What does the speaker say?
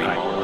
Happy.